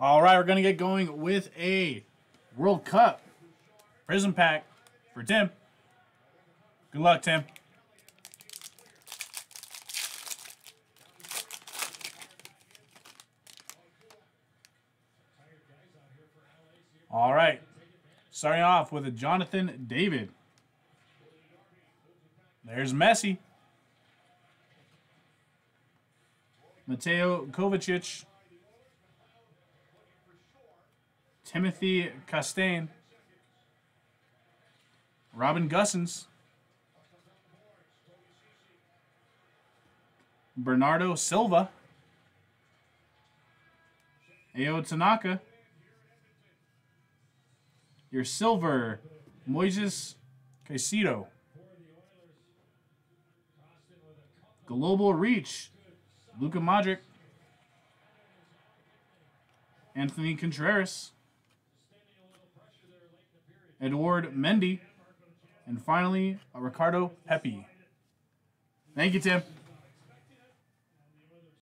All right, we're going to get going with a World Cup Prizm Pack for Tim. Good luck, Tim. All right. Starting off with a Jonathan David. There's Messi. Mateo Kovacic. Timothy Castagne. Robin Gosens, Bernardo Silva. Ao Tanaka. Your silver, Moises Caicedo. Global Reach, Luka Modric. Anthony Contreras. Edouard Mendy. And finally, uh, Ricardo Pepi. Thank you, Tim.